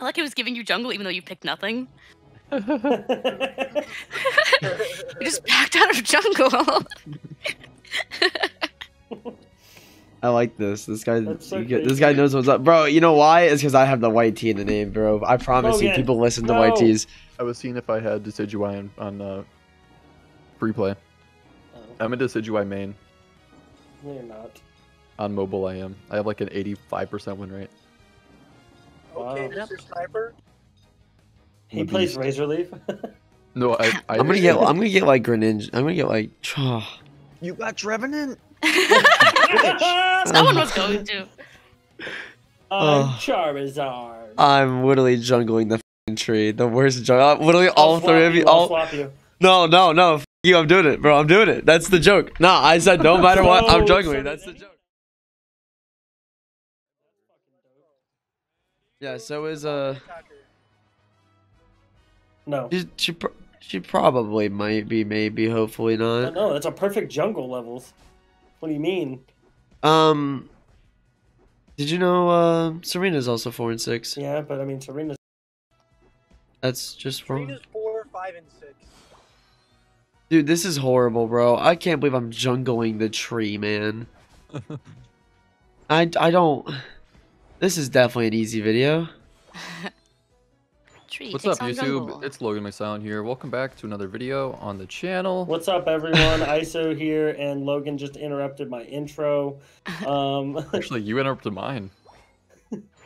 I like he was giving you jungle even though you picked nothing. You just backed out of jungle. I like this. This guy, so get- this guy knows what's up, bro. You know why? It's because I have the white tee in the name, bro. I promise you, Logan, people listen to white no. tees. I was seeing if I had Decidueye on, on uh, free play. Oh, I'm a Decidueye main. no, you're not. On mobile, I am. I have like an 85% win rate. Okay, Wow. Mr. Sniper. He The plays beast. Razor Leaf. No, I. I I'm gonna get. I'm gonna get like Greninja. I'm gonna get like. You got Trevenant. Someone was going to. I'm Oh. Charizard. I'm literally jungling the fing tree. The worst jungle. Literally all I'll three of you. I'll All. swap you. No, no, no. F- you. I'm doing it, bro. I'm doing it. That's the joke. No, I said no matter what. I'm So- jungling. That's the joke. Yeah. So is uh. No. She. She, pr- she probably might be. Maybe. Hopefully not. no, that's a perfect jungle levels. What do you mean? Um. Did you know uh, Serena's also four and six? Yeah, but I mean, Serena's. That's just wrong. Trina's four, five, and six. Dude, this is horrible, bro. I can't believe I'm jungling the tree, man. I, I don't. This is definitely an easy video. Tree What's up, YouTube? jungle. It's Logan McSilent here. Welcome back to another video on the channel. What's up, everyone? ISO here, and Logan just interrupted my intro. Um, Actually, you interrupted mine.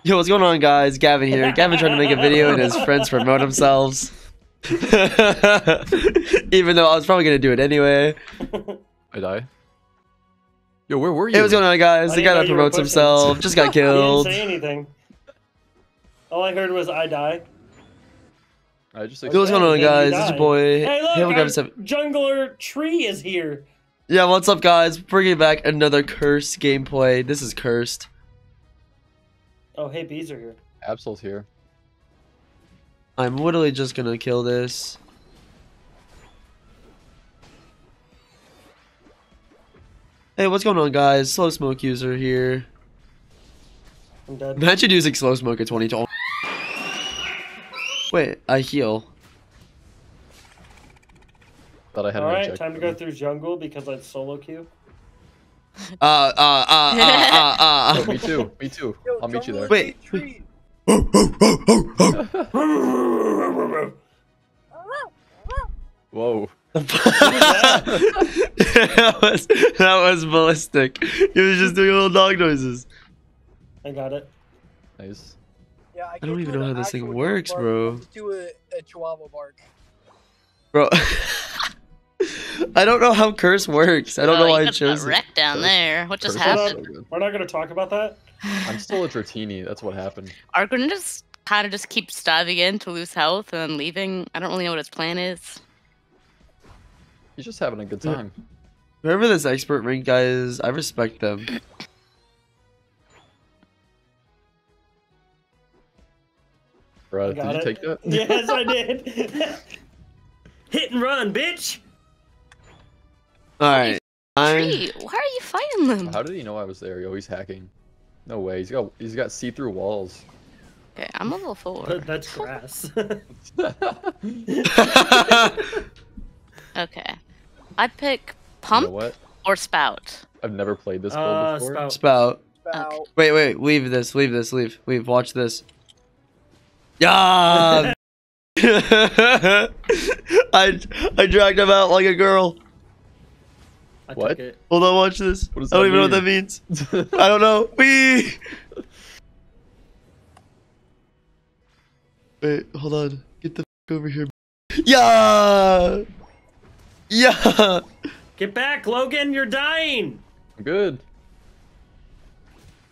Yo, what's going on, guys? Gavin here. Gavin trying to make a video and his friends promote themselves. Even though I was probably gonna do it anyway. I die. Yo, where were you? Hey, what's going on, guys? I The guy know that promotes himself just got killed. he didn't killed. say anything. All I heard was "I die." I just Yo, what's going on, guys? It's die. your boy. Hey, look, Halo our jungler tree is here. Yeah, what's up, guys? Bringing back another cursed gameplay. This is cursed. Oh, hey, bees are here. Absol's here. I'm literally just gonna kill this. Hey, what's going on, guys? Slow smoke user here. I'm dead. Imagine using slow smoke at 2020. Wait, I heal. Thought I had All an right, objective. time to go through jungle because I solo queue. Uh, uh, uh, uh, uh, uh, Oh, uh. me too. Me too. Yo, I'll meet you there. Wait. Whoa. that was that was ballistic. He was just doing little dog noises. I got it. Nice. Yeah, I, I don't even know how this thing works, bark, bro. I'll Just do a, a chihuahua bark. Bro. I don't know how curse works. I don't Oh, know why I got that chose it. wreck down there. What just Curse is happened? so good. We're not gonna talk about that. I'm still a Dratini. That's what happened. Our just kind of just keeps diving in to lose health and then leaving. I don't really know what his plan is. He's just having a good time. Whoever this expert rank guy is, I respect them. Bruh, did got you it. take that? yes, I did. Hit and run, bitch. Alright. Tree, why are you fighting them? How did he know I was there? Yo, he's hacking. No way. He's got he's got see-through walls. Okay, I'm a level four. That's grass. Okay. I pick You pump know what? or spout. I've never played this build Uh, before. spout. spout. About Wait, wait, leave this, leave this, leave, leave, watch this. Yeah! I I dragged him out like a girl. I What? took it. Hold on, watch this. What does I don't that even know what that means. I don't know. Wee! Wait, hold on. Get the f over here. Yeah! Yeah! Get back, Logan. You're dying. Good.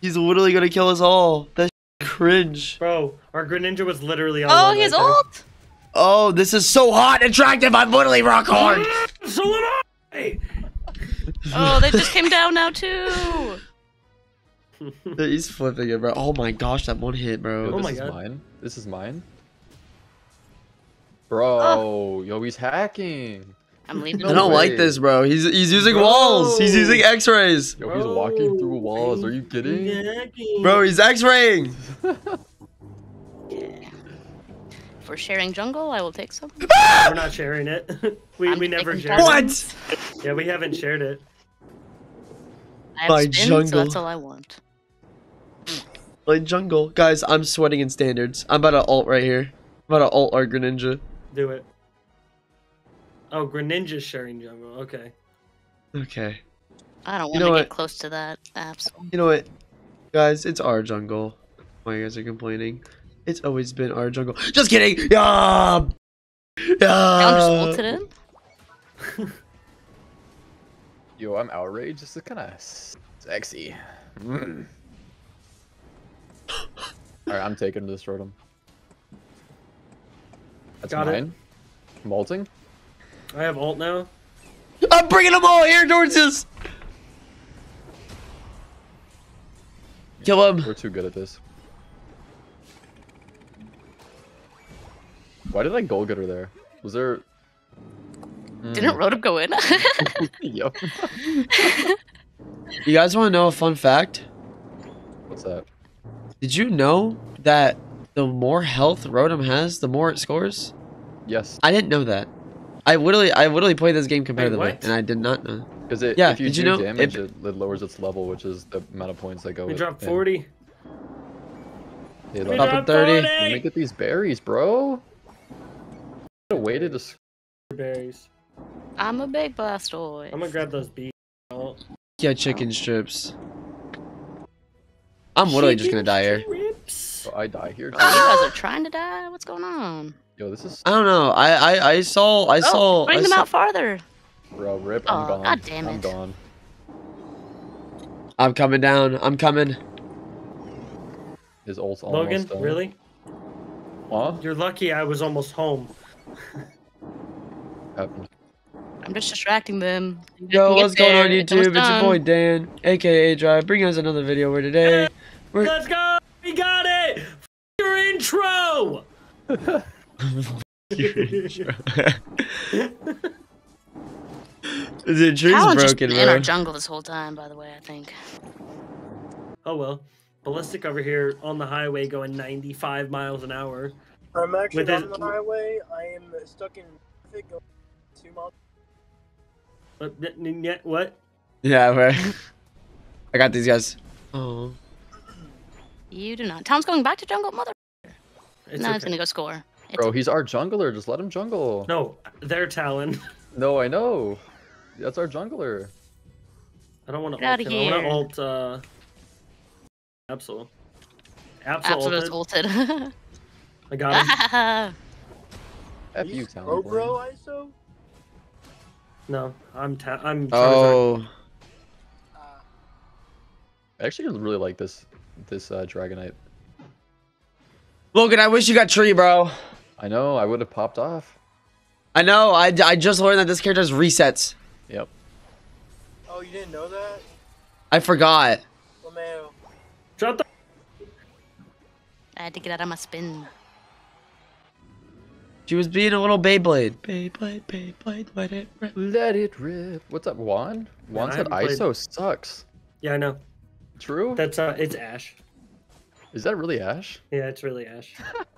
He's literally gonna kill us all. That's cringe. Bro, our Greninja was literally on Oh, one his right there. ult! Oh, this is so hot and attractive. I'm literally rock hard. Ah, so am I. Oh, they just came down now too. He's flipping it, bro. Oh my gosh, that one hit, Yo, bro. Oh this my is God. mine. This is mine. Bro, oh. yo, he's hacking. I'm leaving. I don't way. like this, bro. He's he's using Bro. walls. He's using X-rays, Yo, he's walking through Bro, walls. Are you kidding? Jackie. bro. He's X-raying. Okay. For sharing jungle, I will take some. Ah! We're not sharing it. we I'm we never taking shared What? it. Yeah, we haven't shared it. I have My spin, so jungle. that's all I want. Like jungle. Guys, I'm sweating in standards. I'm about to alt right here. I'm about to alt our Greninja. Do it. Oh, Greninja's sharing jungle. Okay. Okay. I don't You want know to what? get close to that. Absol. You know what? Guys, it's our jungle. Why you guys are complaining? It's always been our jungle. Just kidding! Yeah! I'm just Yeah! in. Yo, I'm outraged. This is kind of sexy. Mm. All right, I'm taking this Rotom. That's Got it. mine. Molting. I have alt now. I'm bringing them all here towards us! Kill him. We're too good at this. Why did I goal getter there? Was there? Hmm. Didn't Rotom go in? Yep. You guys want to know a fun fact? What's that? Did you know that the more health Rotom has, the more it scores? Yes, I didn't know that. I literally, I literally played this game competitively, what? and I did not know. because it, Yeah, if you did do you know damage, it- it, it lowers its level, which is the amount of points that go. We with- dropped 40. Hey, We look, Drop dropped 30. 40. Let me get these berries, bro. I waited to. s- berries. I'm a big Blastoise. I'm gonna grab those bees. Oh. Yeah, chicken strips. I'm literally just gonna die here. Strips. Oh, I die here. Oh, too. you guys are trying to die? What's going on? Yo, this is I don't know. I, I, I saw, I oh, saw. oh, bring I them saw- out farther. bro. Rip. I'm Oh, gone. God damn I'm it. gone. I'm coming down. I'm coming. His ult's almost Logan, done. really? Huh? You're lucky I was almost home. Happened. I'm just distracting them. Yo, what's going on there. It's YouTube? It's your boy Dan, aka Drive, bringing us another video where today we're Let's go! We got it! F- Your intro! the truth's Talon's just broken, been in our jungle this whole time, by the way, I think. Oh well. Ballistic over here on the highway going 95 miles an hour. I'm actually With on the highway. I am stuck in traffic going two miles. What? What? Yeah, where? I got these guys. Oh, You do not. Talon's going back to jungle, mother. It's no, okay. he's gonna go score. It's Bro, he's our jungler. Just let him jungle. No, they're Talon. No, I know. That's our jungler. I don't want to Get outta ult him. I want here. to ult, uh... Absol. Absol Absolute ulted. ulted. I got him. F you, Talon. Pro boy. Bro ISO? No, I'm ta- I'm Charizard. oh, Uh, I actually really like this this uh, Dragonite. Logan, I wish you got tree, bro. I know. I would have popped off. I know. I, I just learned that this character has resets. Yep. oh, you didn't know that? I forgot. Lameo. Shut the... I had to get out of my spin. She was being a little Beyblade. Beyblade, Beyblade, let it rip. Let it rip. What's up, Juan? Juan I said haven't played- ISO sucks. Yeah, I know. True? That's, uh, it's Ash. Is that really Ash? Yeah, it's really Ash.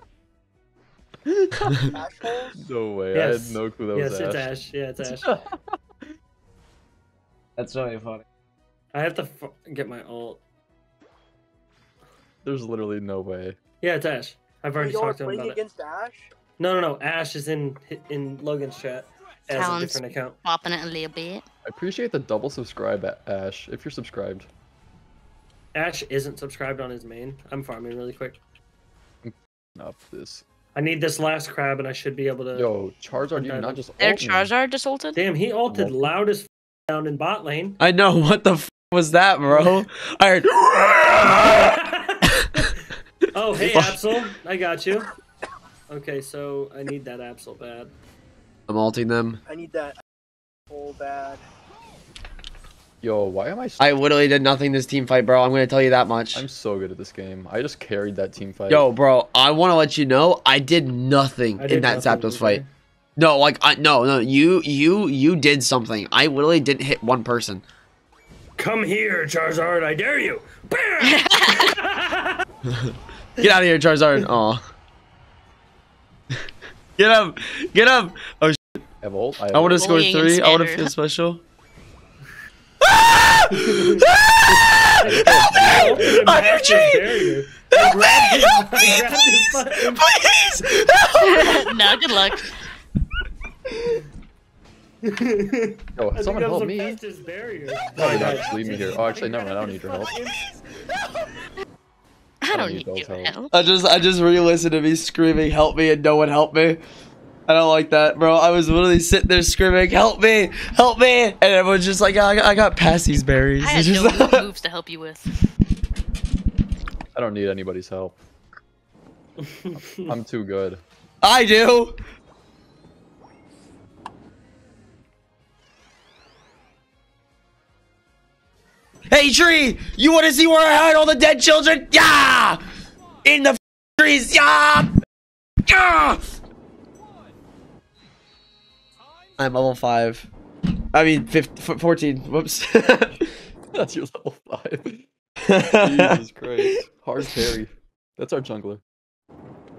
Ash holes? No way. I had no clue that yes, was it's Ash. Ash. Yeah, it's Ash. That's really funny. I have to f- get my ult. There's literally no way. Yeah, it's Ash. I've already Y'all talked to him playing about it. against Ash? No, no, no. Ash is in in Logan's chat as a different account. Popping it a little bit. I appreciate the double subscribe, Ash, if you're subscribed. Ash isn't subscribed on his main. I'm farming really quick. Enough this. I need this last crab, and I should be able to. Yo, Charizard, you did not just Their ult me. Charizard just ulted? Damn, he ulted Multi- loud as f- down in bot lane. I know. What the f- was that, bro? I heard. oh, hey, Fuck. Absol. I got you. Okay, so I need that Absol bad. I'm ulting them. I need that hole bad. Yo, why am I? I literally did nothing this team fight, bro. I'm gonna tell you that much. I'm so good at this game. I just carried that team fight. Yo, bro, I want to let you know I did nothing I in did that nothing Zapdos either. fight. No, like I no no you you you did something. I literally didn't hit one person. Come here, Charizard! I dare you! Bam! Get out of here, Charizard. Aw. Get up! Get up! Oh, sh- I. I, I want to score three. I want to feel special. I opened a I'm your massive cheat! barrier. I grabbed his, Help me, I grabbed his. Please! Help! no, good luck. Yo, I someone help me. fastest barrier. No, you're not. Just leave me here. Oh, actually, never mind. I don't need your help. I don't need need your help. help. I just I just re-listened to me screaming help me and no one helped me. I don't like that, bro. I was literally sitting there screaming, "Help me! Help me!" And everyone's just like, "I got, I got past these berries." I had It's no just- moves to help you with. I don't need anybody's help. I'm too good. I do. Hey, tree! You want to see where I hide all the dead children? Yeah! In the trees, yeah! Yeah! I'm level five. I mean, 15, 14. Whoops. That's your level five. Jesus Christ. Hard carry. That's our jungler.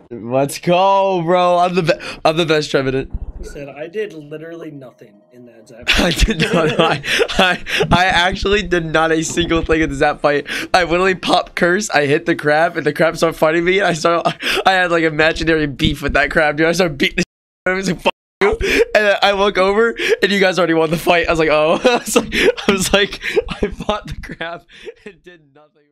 Let's go, bro. I'm the be- I'm the best Trevenant. He said, I did literally nothing in that zap. I did not. I, I, I actually did not a single thing in the zap fight. I literally popped curse. I hit the crab, and the crab started fighting me. And I started. I had like imaginary beef with that crab, dude. I started beating the. Shit out of him. I was like, "Fuck you!" And I look over, and you guys already won the fight. I was like, "Oh." I was like, I was like, I fought the crab and did nothing.